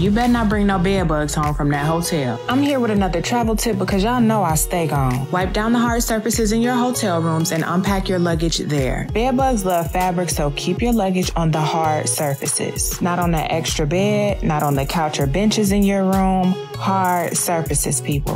you better not bring no bed bugs home from that hotel. I'm here with another travel tip because y'all know I stay gone. Wipe down the hard surfaces in your hotel rooms and unpack your luggage there. Bed bugs love fabric, so keep your luggage on the hard surfaces. Not on the extra bed, not on the couch or benches in your room. Hard surfaces, people.